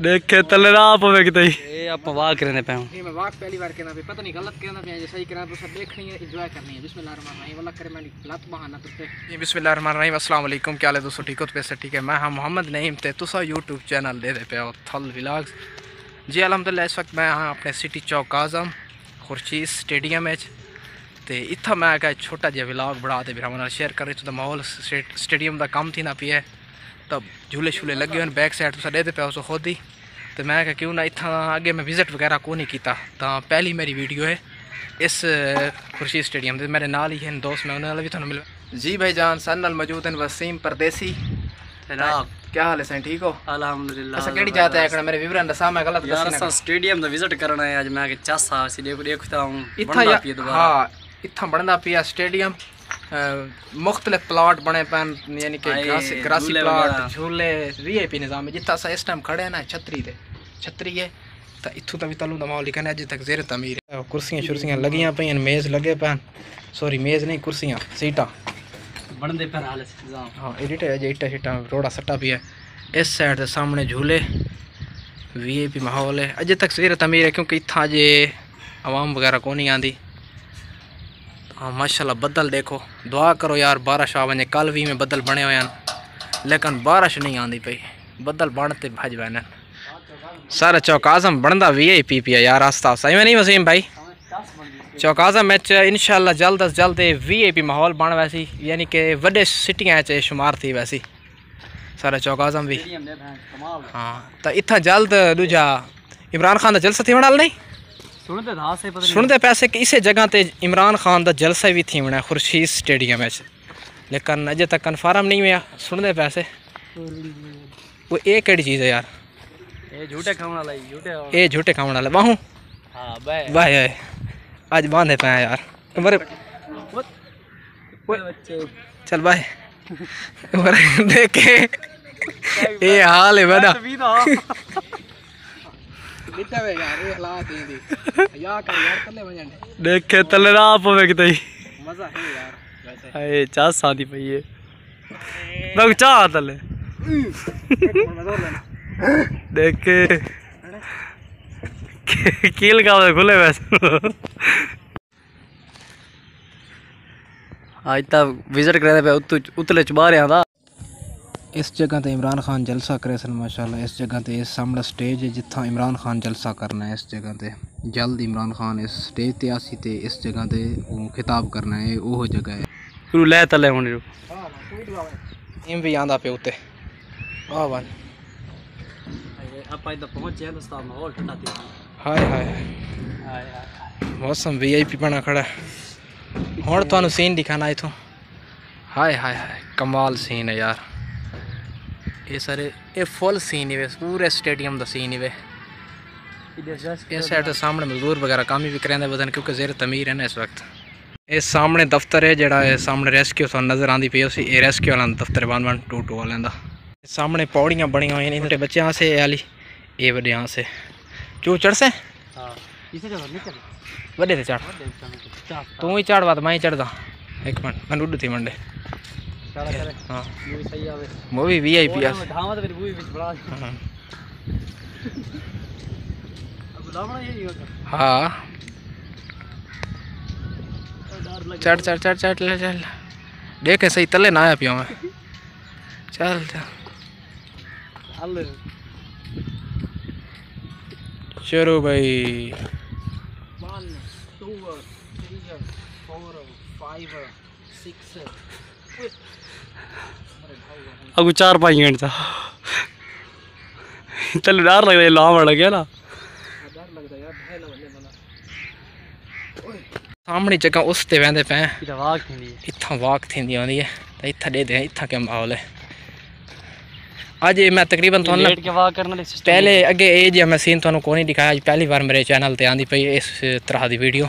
देखे तले ना क्या हाल है ठीक हो पैसे ठीक है मैं नईम तुसा चैनल दे पे थल जी इस वक्त मैं अपने सिटी चौक आज़म खुर्शीद स्टेडियम ਤੇ ਇੱਥਾ ਮੈਂ ਕਿਹਾ ਛੋਟਾ ਜਿਹਾ ਵਲੌਗ ਬਣਾ ਤੇ ਵੀਰਾਂ ਨਾਲ ਸ਼ੇਅਰ ਕਰ ਰਿਹਾ ਤਾਂ ਮਾਹੌਲ ਸਟੇ- ਸਟੇਡੀਅਮ ਦਾ ਕੰਮ ਥੀ ਨਾ ਪਿਆ ਤਾਂ ਝੂਲੇ ਛੂਲੇ ਲੱਗੇ ਹੋਏ ਨੇ ਬੈਕ ਸਾਈਡ ਤੋਂ ਸਾਡੇ ਤੇ ਪਿਆ ਸੋ ਖੁਦ ਹੀ ਤੇ ਮੈਂ ਕਿਹਾ ਕਿਉਂ ਨਾ ਇੱਥਾਂ ਅੱਗੇ ਮੈਂ ਵਿਜ਼ਿਟ ਵਗੈਰਾ ਕੋ ਨਹੀਂ ਕੀਤਾ ਤਾਂ ਪਹਿਲੀ ਮੇਰੀ ਵੀਡੀਓ ਹੈ ਇਸ ਖੁਰਸ਼ੀਦ ਸਟੇਡੀਅਮ ਦੇ ਮੇਰੇ ਨਾਲ ਹੀ ਹਨ ਦੋਸਤ ਮੈਂ ਉਹਨਾਂ ਨਾਲ ਵੀ ਤੁਹਾਨੂੰ ਮਿਲ ਜੀ ਭਾਈ ਜਾਨ ਸਨ ਨਾਲ ਮੌਜੂਦ ਹਨ ਵਸੀਮ ਪਰਦੇਸੀ ਜਨਾਬ ਕੀ ਹਾਲ ਹੈ ਸੈਂ ਠੀਕ ਹੋ ਅਲਹਮਦੁਲਿਲਾ ਅਸਾਂ ਕਿਹੜੀ ਜਾਤ ਹੈ ਕਣ ਮੇਰੇ ਵਿਵਰਨ ਦੱਸਾਂ ਮੈਂ ਗਲਤ ਯਾਰ ਦੱਸੀ ਅਸਾਂ ਨਾ ਸਟੇਡੀਅਮ ਦਾ ਵਿਜ਼ਿਟ ਕਰਨ ਆਏ ਅੱਜ ਮੈਂ ਕਿ ਚਾਸਾ ਸੀ इतना बने पे स्टेडियम मुख्तलिफ़ प्लाट बने प्लाट झूले वी आई पी निज़ाम जितना अस इस टाइम खड़े ना छतरी के छतरी है। तो इतों तभी भी तलू का माहौल लिखा अज तक जेर तमीर है। कुर्सियाँ शुरसियाँ लगियाँ पे मेज़ लगे पैन। सॉरी मेज़ नहीं कुर्सियाँ सीटा। इटा शीटा रोड़ा सट्टा भी है। इस साइड के सामने झूले वी आई पी माहौल है। अजे तक जेर तमीर है क्योंकि इतना अजय आवाम वगैरह कौन नहीं आती हाँ माशाला बदल देखो। दुआ करो यार बारिश आवे कल भी में बदल बने हुए हैं। लेकिन बारिश नहीं आती पी बदल बनते भज बहन। सर चौकाजम बनता वी आई पी पी है यार आस्ता आस्ता। इवें नहीं वसीम भाई? चौकाजम में इनशाला जल्द अज जल्द वी आई पी माहौल बन वैसी। यानी कि वे सिटियाँ शुमार थी वैसी। सर चौकाजम भी हाँ तो इतना जल्द दूजा इमरान खान का जलसा थी नहीं? सुनते पैसे कि जगह पर इमरान खान का जलसा भी थी होना खुर्शीद स्टेडियम लेकिन अजे तक कन्फर्म नहीं हुआ। सुनते पैसे। वो ये कड़ी चीज़ है यार। ये झूठे खाने वाला बाहू। वाहे अज बांधे पे यार। मरे चल बाय। देखे ये हाल है बड़ा। देखे तले ना पवे किते अरे है तले। देखे। की लगा खुले वैसे। आज तक विज़िट करे पे उतले चबारे आंदा ਇਸ ਜਗ੍ਹਾ ਤੇ ਇਮਰਾਨ ਖਾਨ ਜਲਸਾ ਕਰੇ ਸਨ ਮਾਸ਼ਾਅੱਲਾ ਇਸ ਜਗ੍ਹਾ ਤੇ ਇਸ ਸਾਹਮਣੇ ਸਟੇਜ ਹੈ ਜਿੱਥਾਂ ਇਮਰਾਨ ਖਾਨ ਜਲਸਾ ਕਰਨਾ ਹੈ ਇਸ ਜਗ੍ਹਾ ਤੇ ਜਲਦ ਇਮਰਾਨ ਖਾਨ ਇਸ ਸਟੇਜ ਤੇ ਆਸੀ ਤੇ ਇਸ ਜਗ੍ਹਾ ਤੇ ਉਹ ਖਿਤਾਬ ਕਰਨਾ ਹੈ ਉਹ ਜਗ੍ਹਾ ਹੈ ਤੂੰ ਲੈ ਤਲੇ ਹੁਣ ਨੂੰ ਇਮ ਵੀ ਆਂਦਾ ਪਿਆ ਉੱਤੇ ਵਾਹ ਵਾਹ ਆਪਾਂ ਇੱਧਰ ਪਹੁੰਚੇ ਹਾਂ ਤਾਂ ਸਤਾ ਮਾਹੌਲ ਠੰਡਾ ਤੇ ਹਾਏ ਹਾਏ ਹਾਏ ਹਾਏ ਮੌਸਮ ਵੀਆਈਪੀ ਬਣਾ ਖੜਾ ਹੈ। ਹੁਣ ਤੁਹਾਨੂੰ ਸੀਨ ਦਿਖਾਣਾ ਇਥੋਂ ਹਾਏ ਹਾਏ ਹਾਏ ਕਮਾਲ ਸੀਨ ਹੈ ਯਾਰ ਇਹ ਸਾਰੇ ਇਹ ਫੁੱਲ ਸੀਨ ਹੀ ਵੇ ਪੂਰੇ ਸਟੇਡੀਅਮ ਦਾ ਸੀਨ ਹੀ ਵੇ ਇਸ ਸਾਈਡ ਤੇ ਸਾਹਮਣੇ ਮਜ਼ਦੂਰ ਵਗੈਰਾ ਕੰਮ ਵੀ ਕਰਿਆਂਦੇ ਬਦਨ ਕਿਉਂਕਿ ਜ਼ੇਰ ਤਮੀਰ ਹੈ ਨਾ ਇਸ ਵਕਤ ਇਹ ਸਾਹਮਣੇ ਦਫ਼ਤਰ ਹੈ ਜਿਹੜਾ ਇਹ ਸਾਹਮਣੇ ਰੈਸਕਿਊ ਤੁਹਾਨੂੰ ਨਜ਼ਰ ਆਂਦੀ ਪਈ ਉਸੇ ਇਹ ਰੈਸਕਿਊ ਵਾਲਾ ਦਫ਼ਤਰ ਬੰਦ ਬੰਦ ਟੂ ਟੂ ਵਾਲਿਆਂ ਦਾ ਸਾਹਮਣੇ ਪੌੜੀਆਂ ਬਣੀਆਂ ਹੋਈਆਂ ਨੇ ਛੋਟੇ ਬੱਚਿਆਂ ਸੇ ਇਹ ਵਾਲੀ ਇਹ ਵੱਡਿਆਂ ਸੇ ਚੂ ਚੜ ਸੇ ਹਾਂ ਇਸੇ ਜਗ੍ਹਾ ਨਹੀਂ ਚੱਲ ਵੱਡੇ ਤੇ ਚੜ ਚਾਹ ਤੂੰ ਹੀ ਚੜ हाँ। मूवी सही आवे मूवी हाँ। हाँ। चढ़ चढ़ चढ़ चढ़ चल चल देखे सही तले ना आया पियो मैं। चल चल। चलो भाई। अगू चार पाई घंटा तेल डर लग रहा है लाभ अड़ ना सामने जगह उस ते वहदे इतना वाक थी आँदी है इतना दे इतना क्या माहौल है अज मैं तकरीबन पहले अगे ये जो मैं सीन थोड़ा कौन नहीं दिखाया अज पहली बार मेरे चैनल पर आँदी पई इस तरह की वीडियो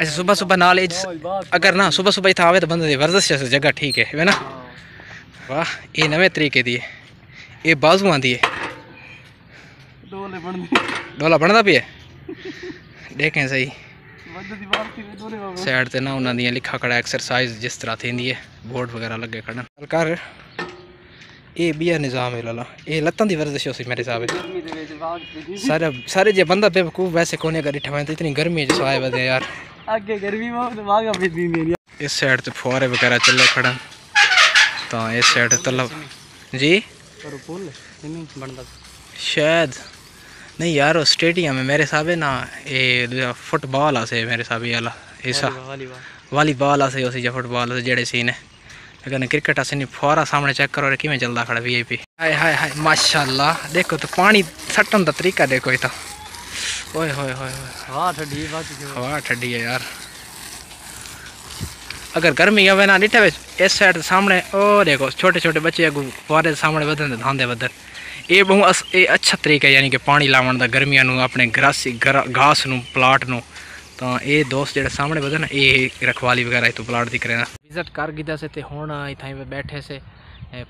अच्छा सुबह सुबह नाल अगर ना सुबह सुबह इतना आवे तो बंदे वर्जिश जगह ठीक है है ना? वाह ये नवे तरीके दी है। ये बाजुआं दी है। डोला बनदा। भी है? देखें सही। साइड ते ना उन्होंने लिखा खड़ा एक्सरसाइज जिस तरह थी है बोर्ड वगैरह लगे खड़न। कर। ये निज़ाम है लाला। ये लत्तां दी वर्जिश हो सी मेरे हिसाब है गर्मी दे विच वाग दी सारे सारे जे बंदा बेवकूफ़ वैसे कोने अगर इठा तो इतनी जो चले खड़न तो इस साइड तलब जी पर पुल नहीं बनदा शायद नहीं यार वो स्टेडियम है मेरे हिसाब ना ये फुटबॉल आसे मेरे हिसाब ये वाला हिस्सा वालीबॉल आसे उसी या फुटबॉल आसे जेड़े सीन है लेकिन क्रिकेट आसे नहीं फुहारा सामने चेक करो किमें चलता खड़ा वी आई पी हाय हाय हाय माशाल्लाह देखो तो पानी सटन का तरीका देखो इतना ओए होए होए होए वाह ठंडी बात थी हवा ठंडी है यार अगर गर्मी आवे ना डिठे विच इस साइड ते सामने ओ देखो छोटे छोटे बच्चे अगू फुहारे दे सामने बदन धांदे बदर ਇਹ ਬਹੁਤ ਅਸ ਇਹ ਅੱਛਾ ਤਰੀਕਾ ਯਾਨੀ ਕਿ ਪਾਣੀ ਲਾਉਣ ਦਾ ਗਰਮੀਆਂ ਨੂੰ ਆਪਣੇ ਗਰਾਸੀ ਗਰਾ- ਘਾਸ ਨੂੰ ਪਲਾਟ ਨੂੰ ਤਾਂ ਇਹ ਦੋਸਤ ਜਿਹੜੇ ਸਾਹਮਣੇ ਵਧਨ ਇਹ ਰਖਵਾਲੀ ਵਗੈਰਾ ਇਹ ਤੋਂ ਪਲਾਟ ਦੀ ਕਰੇਨਾ ਵਿਜ਼ਿਟ ਕਰ ਗਿਆ ਸੀ ਤੇ ਹੁਣ ਇਥਾਂ ਬੈਠੇ ਸੇ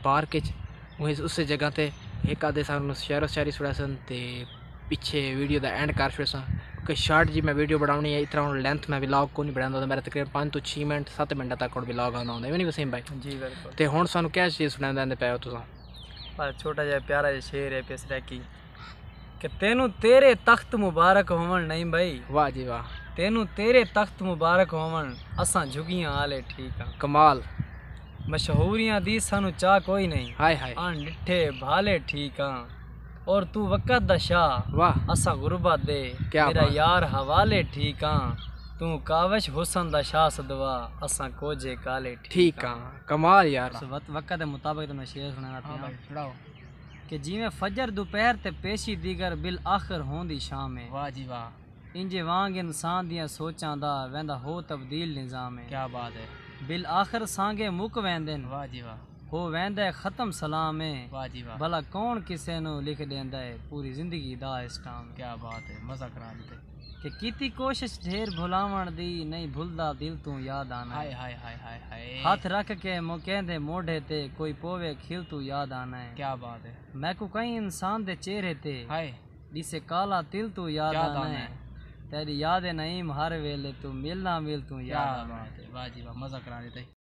ਪਾਰਕ ਵਿੱਚ ਉਹ ਉਸੇ ਜਗ੍ਹਾ ਤੇ ਇੱਕ ਆਦੇ ਸਾਨੂੰ ਸ਼ਹਿਰੋ ਸ਼ਹਿਰੀ ਸੁਣਾ ਸਨ ਤੇ ਪਿੱਛੇ ਵੀਡੀਓ ਦਾ ਐਂਡ ਕਰ ਛੜਸਾਂ ਕਿ ਸ਼ਾਰਟ ਜੀ ਮੈਂ ਵੀਡੀਓ ਬਣਾਉਣੀ ਹੈ ਇਤਰਾ ਹੁਣ ਲੈਂਥ ਮੈਂ ਵਲੌਗ ਕੋ ਨਹੀਂ ਬਣਾਉਂਦਾ ਮੇਰਾ ਤਕਰੀਬਨ 5 ਤੋਂ 6 ਮਿੰਟ 7 ਮਿੰਟਾਂ ਤੱਕ ਹੁਣ ਵਲੌਗ ਆਉਂਦਾ ਹੁੰਦਾ ਨਹੀਂ ਵਸੀਮ ਭਾਈ ਜੀ ਬਿਲਕੁਲ। ਤੇ ਹੁਣ ਸਾਨੂੰ ਕਿਹ ਚੀਜ਼ ਸੁਣਾਉਂਦੇ ਆਂਦੇ ਪਏ ਹੋ ਪਰ ਛੋਟਾ ਜਿਹਾ ਪਿਆਰਾ ਜਿਹਾ ਸ਼ੇਰ ਹੈ ਪਿਸਰਾ ਕੀ ਕਿ ਤੈਨੂੰ ਤੇਰੇ ਤਖਤ ਮੁਬਾਰਕ ਹੋਵਣ ਨਹੀਂ ਭਾਈ ਵਾਹ ਜੀ ਵਾਹ। ਤੈਨੂੰ ਤੇਰੇ ਤਖਤ ਮੁਬਾਰਕ ਹੋਵਣ ਅਸਾਂ ਝੁਗੀਆਂ ਆਲੇ ਠੀਕ ਆ। ਕਮਾਲ। ਮਸ਼ਹੂਰੀਆਂ ਦੀ ਸਾਨੂੰ ਚਾਹ ਕੋਈ ਨਹੀਂ। ਹਾਏ ਹਾਏ। ਅਣ ਡਿੱਠੇ ਭਾਲੇ ਠੀਕ ਆ। और तू वक़्त दशा वाह। असा गुरबा दे। क्या मेरा यार हवाले ठीक हाँ तू कावश हुसन दा शाह सदवा। असा कोजे काले ठीक हाँ कमाल यार। वक़्त के मुताबिक तो मैं शेर सुनाना हाँ था कि जिवें फजर दोपहर ते पेशी दीगर बिल आखिर होंदी शाम है वाह जी वाह। इंजे वांग इंसान दियाँ सोचां दा वेंदा हो तब्दील निज़ाम है क्या बात है। बिल आखिर सांगे मुक वेंदे वाह जी वाह। हो वेंदा खत्म सलाम। है वाजी वाह। भला कौन किसे नु लिख देंदा है? पूरी ज़िंदगी दा इस टाइम क्या बात है मज़ा करा देते। कि कीती कोशिश ढेर भुलावण दी नहीं भूलदा दिल तू याद आना हाय हाय हाय हाय हाय। हाथ रख के मो कहंदे मोढ़े ते कोई पोवे खिल तू याद आना है। क्या बात है। मैं को कई इंसान दे चेहरे ते हाय। दिसे काला तिल तू याद, आना है। तेरी याद नहीं नईम हर वेले तू मिलना मिल तू याद आना है। वाह जी वाह मज़ा करा देते।